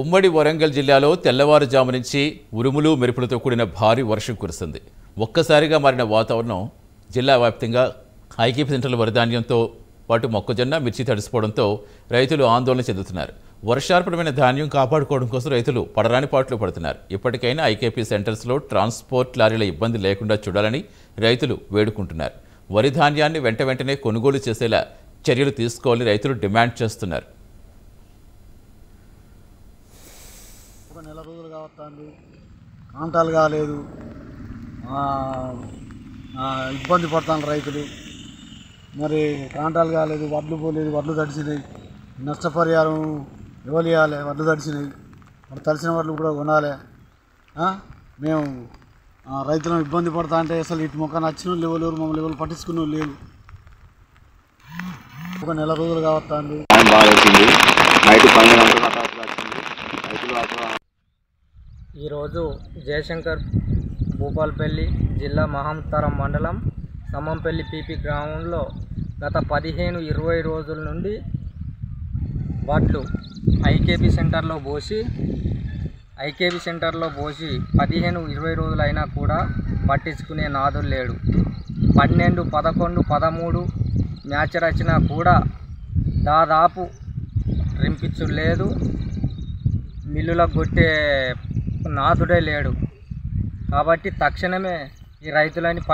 ఉమ్మడి వరంగల్ జిల్లాలో తెల్లవారుజాము నుంచి ఉరుములు మెరుపులతో కూడిన భారీ వర్షం కురిసింది ఒక్కసారిగా మారిన వాతావరణం జిల్లా వ్యాప్తంగా ఐకేపీ సెంటర్ల వరిధాన్యంతో పాటు మొక్కజొన్న మిర్చి తడిసిపోవడంతో రైతులు ఆందోళన చెందుతున్నారు. వర్షార్పణమైన ధాన్యం కాపాడుకోవడం కోసం రైతులు పడరాని పాట్లు పడుతున్నారు. ఇప్పటికైనా ఐకేపీ సెంటర్స్లో ట్రాన్స్పోర్ట్ లారీల ఇబ్బంది లేకుండా చూడాలని రైతులు వేడుకుంటున్నారు. వరి ధాన్యాన్ని వెంట వెంటనే కొనుగోలు చేసేలా చర్యలు తీసుకోవాలని రైతులు డిమాండ్ చేస్తున్నారు. ఒక నెల రోజులు కావస్తుంది కాంటాలు కాలేదు. ఇబ్బంది పడుతున్నారు రైతులు. మరి కాంటాలు కాలేదు వడ్లు పోలేదు వడ్లు తడిసినాయి. నష్టపరిహారం ఎవరు ఇవ్వాలి? వడ్లు తడిసినాయి. మరి తడిసిన వడ్లు కూడా కొనాలి. మేము రైతులను ఇబ్బంది పడతా అంటే అసలు ఇటు మొక్క నచ్చిన వాళ్ళు ఎవరు లేరు, మమ్మల్ని ఎవరు పట్టించుకున్న లేరు. ఒక నెల రోజులు కావస్తుంది నైట్ పన్నెండు గంటలకు వచ్చింది. ఈరోజు జయశంకర్ భూపాల్పల్లి జిల్లా మహంతరం మండలం సమ్మంపల్లి పీపీ గ్రామంలో గత పదిహేను ఇరవై రోజుల నుండి వాట్లు ఐకేపీ సెంటర్లో పోసి ఐకేబీ సెంటర్లో పోసి పదిహేను ఇరవై రోజులు అయినా కూడా పట్టించుకునే నాదులు లేడు. పన్నెండు పదకొండు పదమూడు మ్యాచ్ రచినా కూడా దాదాపు రింపించు లేదు. మిల్లులకు కొట్టే నాథుడే లేడు. కాబట్టి తక్షణమే ఈ రైతులని